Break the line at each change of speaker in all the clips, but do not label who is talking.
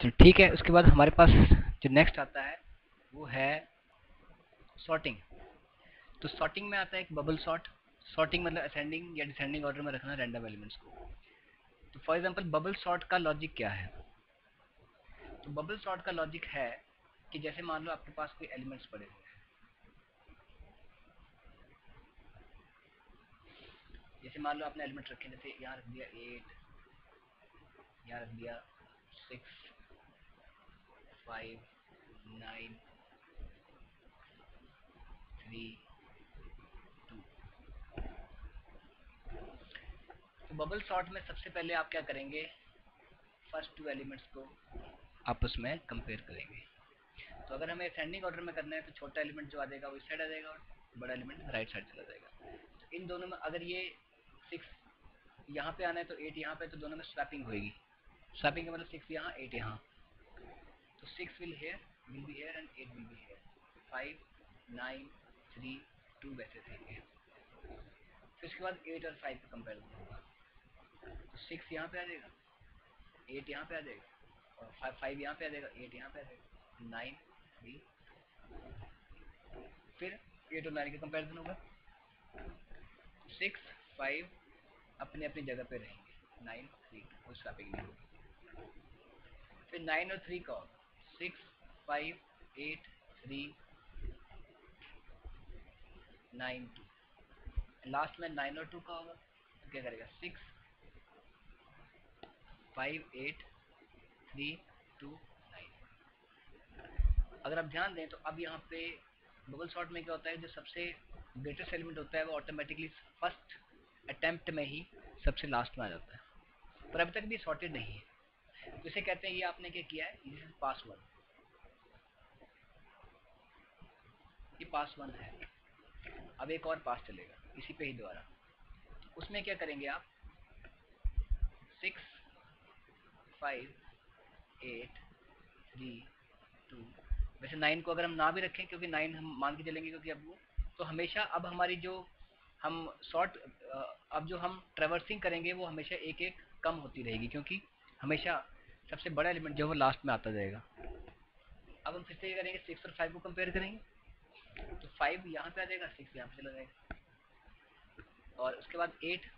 चलो, ठीक है, उसके बाद हमारे पास जो नेक्स्ट आता है, वो है सॉर्टिंग तो सॉर्टिंग में आता है एक बबल सॉर्ट सॉर्टिंग मतलब असेंडिंग या डिसेंडिंग ऑर्डर में रखना रैंडम एलिमेंट्स को. तो फॉर एग्जांपल बबल सॉर्ट का लॉजिक क्या है? तो बबल सॉर्ट का लॉजिक है कि जैसे मान लो आपके पास कोई एलिमेंट्स पड़े हुए हैं. जैसे मान लो आपने एलिमेंट रखे, जैसे यहाँ रख दिया एट यहाँ रख दिया सिक्स तो बबल सॉर्ट में सबसे पहले आप क्या करेंगे? फ़र्स्ट टू एलिमेंट्स को आपस में कंपेयर करेंगे। तो अगर हमें असेंडिंग ऑर्डर में करना है तो छोटा एलिमेंट जो आ जाएगा, वो इस साइड आ जाएगा और बड़ा एलिमेंट राइट साइड चला जाएगा। तो इन दोनों में अगर ये सिक्स यहाँ पे आना है तो एट यहाँ पे तो दोनों में स्वैपिंग होगी स्वैपिंग का मतलब सिक्स यहाँ एट यहाँ। तो six will here will be here and eight will be here five nine three two वैसे रहेंगे फिर उसके बाद एट और फाइव का कंपेरिजन होगा तो सिक्स यहाँ पे आ जाएगा एट यहाँ पे आ जाएगा, और फाइव फाइव यहाँ पे आ जाएगा एट यहाँ पे आ जाएगा नाइन थ्री फिर एट और नाइन का कंपेरिजन होगा। सिक्स फाइव अपनी अपनी जगह पे रहेंगे नाइन थ्री कोई स्वैपिंग नहीं होगी फिर नाइन और थ्री का होगा। Six five eight three nine. Two last में नाइन और टू का होगा तो क्या करेगा? Six five eight three two nine. अगर आप ध्यान दें तो अब यहाँ पे बबल शॉट में क्या होता है, जो सबसे ग्रेटेस्ट एलिमेंट होता है, वो ऑटोमेटिकली फ़र्स्ट अटेम्प्ट में ही सबसे लास्ट में आ जाता है। पर अभी तक भी सॉर्टेड नहीं है। जिसे कहते हैं, ये आपने क्या किया है? इज़ पास वन ये पास वन है। अब एक और पास चलेगा, इसी पे ही द्वारा उसमें क्या करेंगे आप? Six five eight three two वैसे नाइन को अगर हम ना भी रखें, क्योंकि नाइन हम मान के चलेंगे क्योंकि अब वो तो हमेशा अब हमारी जो हम शॉर्ट अब जो हम ट्रेवर्सिंग करेंगे, वो हमेशा एक एक कम होती रहेगी, क्योंकि हमेशा सबसे बड़ा एलिमेंट जो है वो लास्ट में आता जाएगा। अब हम फिर से ये करेंगे सिक्स और फाइव को कंपेयर करेंगे। तो फाइव यहाँ पे आ जाएगा सिक्स यहाँ पे चला जाएगा। और उसके बाद एट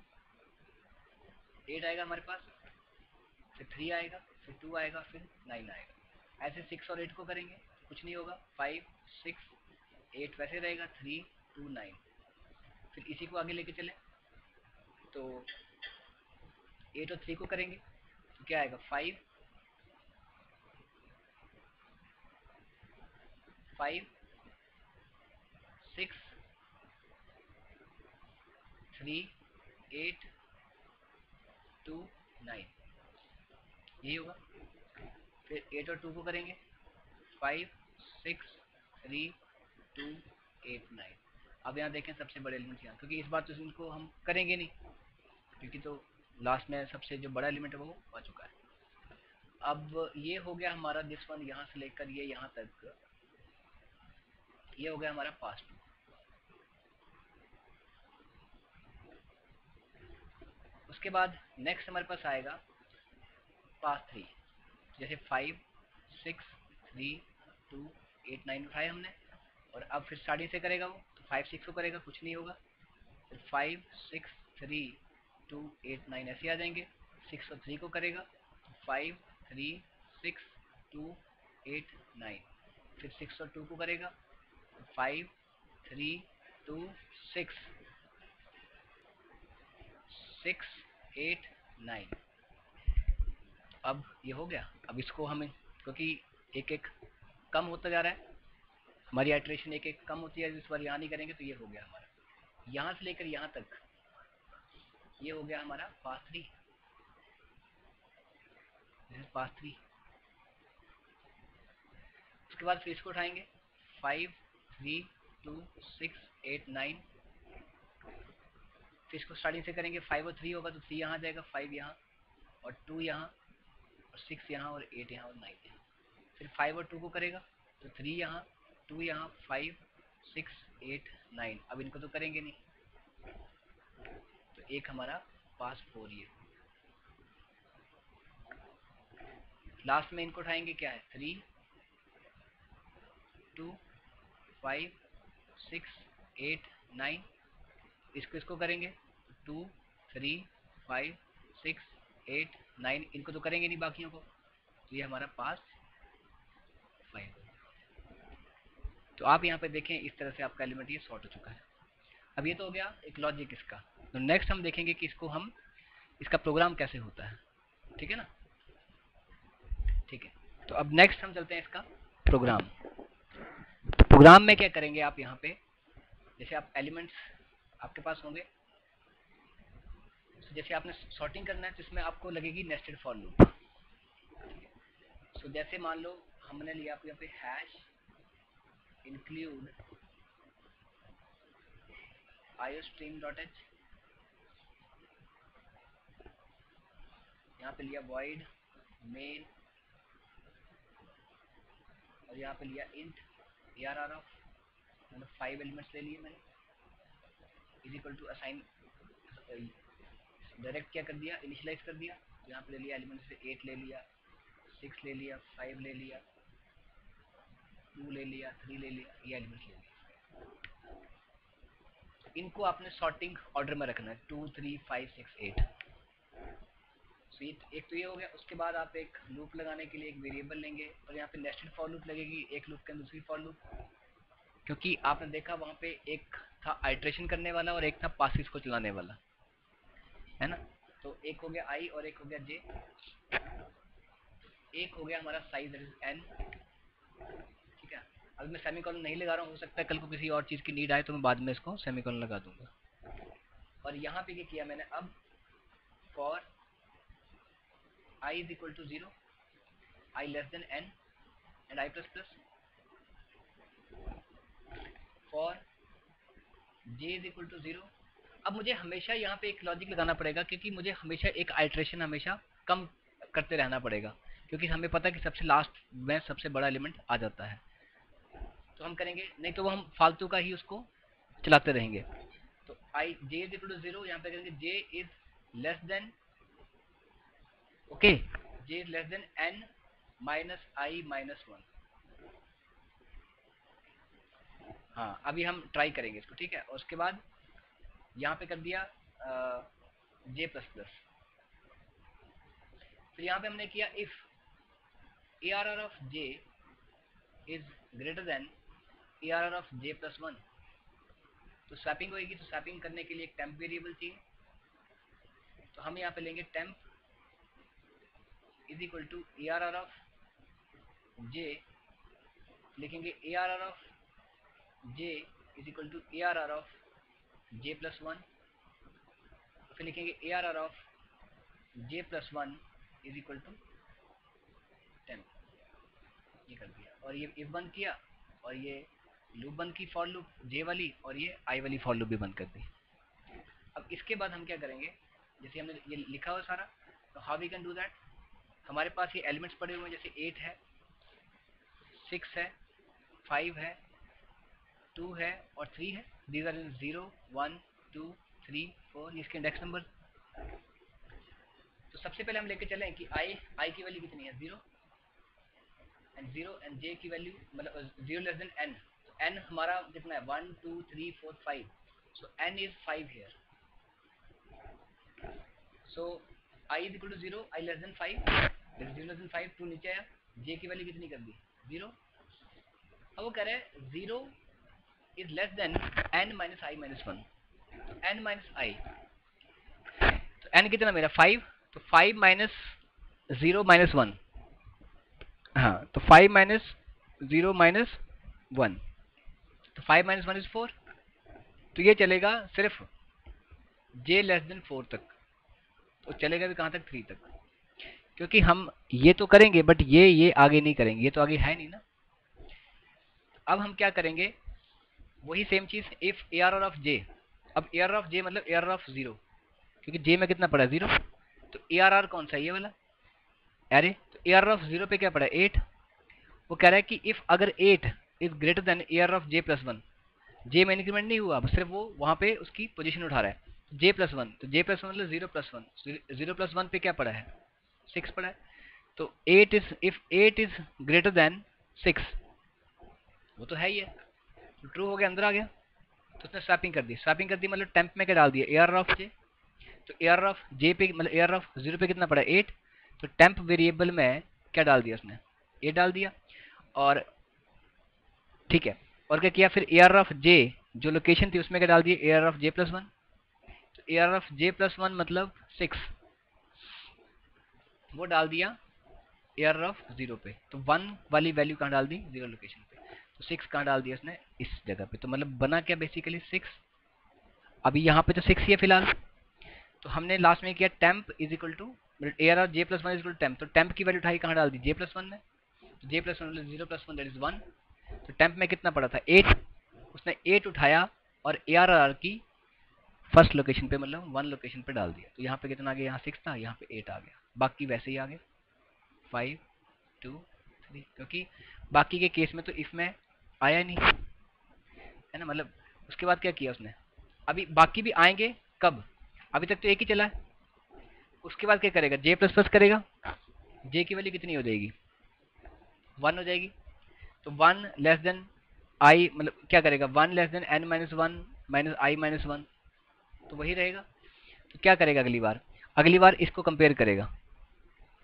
एट आएगा हमारे पास, फिर थ्री आएगा, फिर टू आएगा, फिर नाइन आएगा। ऐसे सिक्स और एट को करेंगे, कुछ नहीं होगा। फाइव सिक्स एट वैसे रहेगा थ्री टू नाइन फिर इसी को आगे लेके चले। तो एट और थ्री को करेंगे तो क्या आएगा? Five five six three eight two nine यही होगा। फिर एट और टू को करेंगे। Five six three two eight nine अब यहाँ देखें सबसे बड़े एलिमेंट यहाँ, क्योंकि इस बार तो इनको हम करेंगे नहीं, क्योंकि तो लास्ट में सबसे जो बड़ा एलिमेंट है वो आ चुका है। अब ये हो गया हमारा दिस वन यहाँ से लेकर ये यहाँ तक। ये हो गया हमारा पास टू उसके बाद नेक्स्ट हमारे पास आएगा पास थ्री जैसे five six three two eight nine उठाए हमने और अब फिर स्टार्टिंग से करेगा वो तो फाइव सिक्स को करेगा, कुछ नहीं होगा. फिर five six three two eight nine ऐसे आ जाएँगे. सिक्स और थ्री को करेगा तो five three six two eight nine फिर सिक्स और टू को करेगा five, three, two, six. Six, eight, nine. अब ये हो गया। अब इसको हमें, क्योंकि एक एक कम होता जा रहा है, हमारी आइट्रेशन एक एक कम होती है इस बार यहाँ नहीं करेंगे तो ये हो गया हमारा। यहाँ से लेकर यहाँ तक, ये हो गया हमारा पास थ्री पास थ्री उसके बाद फिर इसको उठाएँगे। Five three two six eight nine फिर इसको स्टार्टिंग से करेंगे फाइव और थ्री होगा तो थ्री यहाँ जाएगा फाइव यहाँ, और टू यहाँ, और सिक्स यहाँ, और एट यहाँ, और नाइन यहाँ। फिर फाइव और टू को करेगा तो थ्री यहाँ टू यहाँ फाइव सिक्स एट नाइन अब इनको तो करेंगे नहीं। तो एक हमारा पास फोर ये लास्ट में इनको उठाएँगे क्या है? Three two five six eight nine इसको इसको करेंगे। Two three five six eight nine इनको तो करेंगे नहीं बाकियों को। तो ये हमारा पास फाइव तो आप यहाँ पे देखें, इस तरह से आपका एलिमेंट ये सॉर्ट हो चुका है। अब ये तो हो गया एक लॉजिक इसका। तो नेक्स्ट हम देखेंगे कि इसको हम, इसका प्रोग्राम कैसे होता है। ठीक है ना? ठीक है। तो अब नेक्स्ट हम चलते हैं इसका प्रोग्राम प्रोग्राम में क्या करेंगे आप यहाँ पे? जैसे आप एलिमेंट्स आपके पास होंगे। तो जैसे आपने सॉर्टिंग करना है तो इसमें आपको लगेगी नेस्टेड फॉर लूप सो जैसे मान लो हमने लिया आप यहाँ पे हैश इंक्लूड iostream.h यहाँ पे लिया void main और यहाँ पे लिया int arr of मैंने फाइव एलिमेंट्स ले लिए मैंने। Is equal to assign direct क्या कर दिया? इनिशियलाइज कर दिया। तो यहाँ पे ले लिया एलिमेंट से एट ले लिया सिक्स ले लिया फाइव ले लिया टू ले लिया थ्री ले लिया, ये एलिमेंट्स ले लिया इनको आपने सॉर्टिंग ऑर्डर में रखना है। Two three five six eight so ये एक तो ये हो गया, उसके बाद आप एक लूप लगाने के लिए एक वेरिएबल लेंगे, और यहाँ पे नेस्टेड फॉर लूप लगेगी, एक लूप के अंदर दूसरी फॉर लूप क्योंकि आपने देखा वहाँ पे एक था आइट्रेशन करने वाला और एक था पासिस को चलाने वाला, है ना? तो एक हो गया आई और एक हो गया जे एक हो गया हमारा साइज़ एन ठीक है? अभी मैं सेमी नहीं लगा रहा हूँ, हो सकता है कल को किसी और चीज़ की नीड आए तो मैं बाद में इसको सेमीकोलन लगा दूँगा। और यहाँ पे क्या किया मैंने, अब for I is equal to zero I less than N and I plus plus for J is equal to zero अब मुझे हमेशा यहाँ पे एक लॉजिक लगाना पड़ेगा, क्योंकि मुझे हमेशा एक आइट्रेशन हमेशा कम करते रहना पड़ेगा, क्योंकि हमें पता है कि सबसे लास्ट में सबसे बड़ा एलिमेंट आ जाता है। तो हम करेंगे, नहीं तो वो हम फालतू का ही उसको चलाते रहेंगे। तो I J is equal to zero यहाँ पे करेंगे J is less than okay J is less than N minus I minus one हाँ अभी हम ट्राई करेंगे इसको, ठीक है? और उसके बाद यहाँ पे कर दिया जे प्लस प्लस फिर यहाँ पे हमने किया if A R R of J is greater than A R R of J plus one तो स्वैपिंग होगी तो स्वैपिंग करने के लिए एक टेम्प वेरिएबल चाहिए। तो हम यहाँ पे लेंगे temp is equal to A R R of J लिखेंगे A R R of J is equal to A R R of J plus one फिर लिखेंगे A R R of J plus one is equal to ten ये कर दिया। और ये if बंद किया, और ये लूप बंद की फॉर लूप जे वाली, और ये आई वाली फॉर लूप भी बंद कर दी। अब इसके बाद हम क्या करेंगे? जैसे हमने ये लिखा हुआ सारा तो how we can do that हमारे पास ये एलिमेंट्स पड़े हुए हैं, जैसे एट है सिक्स है फाइव है टू है और थ्री है। These are in zero one two three four इसके इंडेक्स नंबर तो सबसे पहले हम लेके चलें कि आई आई की वैल्यू कितनी है? Zero and zero and J की वैल्यू मतलब ज़ीरो लेस देन एन तो एन हमारा कितना है? One two three four five so N is five here so I is equal to zero I less than five five to नीचे आया। जे की value कितनी कर दी? ज़ीरो अब वो कह रहे हैं zero is less than N minus I minus one N minus I तो एन कितना मेरा? फाइव तो five minus zero minus one हाँ तो five minus zero minus one तो five minus one is four तो ये चलेगा सिर्फ़ जे लेस देन फोर तक। तो चलेगा भी कहाँ तक? थ्री तक। क्योंकि हम ये तो करेंगे बट ये ये आगे नहीं करेंगे। ये तो आगे है नहीं ना। अब हम क्या करेंगे? वही same cheese if A R of J अब ए आर ऑफ़ जे मतलब ए आर ऑफ़ ज़ीरो क्योंकि जे में कितना पड़ा? ज़ीरो तो ए आर आर कौन सा ये वाला। अरे तो ए आर ऑफ़ ज़ीरो पे क्या पड़ा? है एट वो कह रहा है कि इफ़ अगर eight is greater than A R of J plus one J में इंक्रीमेंट नहीं हुआ सिर्फ़ वो वहाँ पे उसकी पोजीशन उठा रहा है। जे प्लस वन तो जे प्लस वन मतलब zero plus one zero plus one पे क्या पड़ा है? सिक्स पड़ा है। तो eight is if eight is greater than six वो तो है ही है। ट्रू हो गया, अंदर आ गया। तो उसने स्वैपिंग कर दी। स्वैपिंग कर दी मतलब टेम्प में क्या डाल दिया? ए आर ऑफ़ जे तो ए आर ऑफ़ जे पे मतलब ए आर ऑफ़ ज़ीरो पे कितना पड़ा एट तो टेम्प वेरिएबल में क्या डाल दिया उसने? ए डाल दिया। और ठीक है। और क्या किया? फिर ए आर ऑफ़ जे जो लोकेशन थी उसमें क्या डाल दिया? A R of J plus one A R of J plus one मतलब सिक्स वो डाल दिया ए आर ऑफ़ ज़ीरो पे। तो वन वाली वैल्यू कहाँ डाल दी? ज़ीरो लोकेशन पे। तो सिक्स कहाँ डाल दिया उसने? इस जगह पे। तो मतलब बना क्या बेसिकली सिक्स अभी यहाँ पे तो सिक्स ही है फ़िलहाल। तो हमने लास्ट में किया temp is equal to A R J plus one is equal temp तो टेम्प की वैल्यू उठाई, कहाँ डाल दी? जे प्लस वन में। तो J plus one zero plus one that is one तो टेम्प में कितना पड़ा था? एट उसने एट उठाया और ए आर आर की फ़र्स्ट लोकेशन पे मतलब वन लोकेशन पे डाल दिया। तो यहाँ पे कितना आ गया? यहाँ सिक्स था, यहाँ पे एट आ गया। बाकी वैसे ही आ गए फाइव टू थ्री क्योंकि बाकी के केस में तो इफ़ में आया नहीं, है ना? मतलब उसके बाद क्या किया उसने? अभी बाकी भी आएँगे कब? अभी तक तो एक ही चला है। उसके बाद क्या करेगा? जे प्लस प्लस करेगा। जे की वैल्यू कितनी हो जाएगी? वन हो जाएगी। तो वन लेस देन आई मतलब क्या करेगा? One less than N minus one minus I minus one तो वही रहेगा। तो क्या करेगा अगली बार? अगली बार इसको कंपेयर करेगा।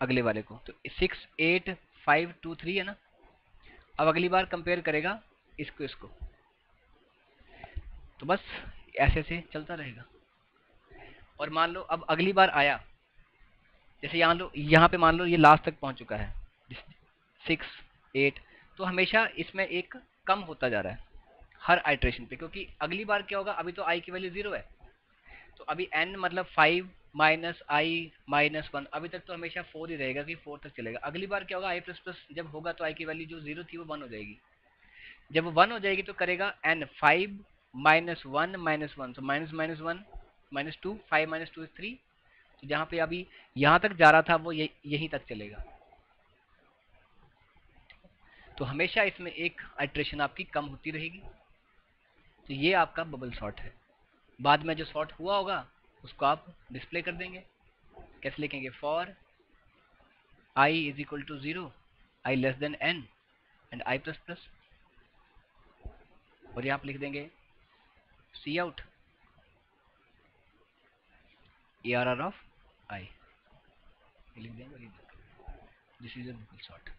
अगले वाले को। तो six eight five two three है ना? अब अगली बार कंपेयर करेगा इसको इसको। तो बस ऐसे ऐसे चलता रहेगा। और मान लो, अब अगली बार आया। जैसे यहाँ लो, यहाँ पे मान लो ये लास्ट तक पहुँच चुका है। सिक्स एट तो हमेशा इसमें एक कम होता जा रहा है, हर आइट्रेशन पे। क्योंकि अगली बार क्या होगा? अभी तो आई की वैल्यू ज़ीरो है। तो अभी एन मतलब five minus i, minus one. अभी तक तो हमेशा फोर ही रहेगा कि फोर तक चलेगा। अगली बार क्या होगा? आई प्लस प्लस जब होगा तो आई की वैल्यू जो ज़ीरो थी वो वन हो जाएगी। जब वन हो जाएगी तो करेगा n five, minus one minus one. तो minus minus one, minus two, five, minus two three. तो जहाँ पे अभी यहाँ तक जा रहा था वो यहीं तक चलेगा। तो हमेशा इसमें एक आइट्रेशन आपकी कम होती रहेगी। तो ये आपका बबल शॉट है। बाद में जो शॉर्ट हुआ होगा उसको आप डिस्प्ले कर देंगे। कैसे लिखेंगे? For i is equal to zero i less than n and i plus plus और यहाँ पर लिख देंगे cout a r r of i लिख देंगे दिस इज़ अ शॉर्ट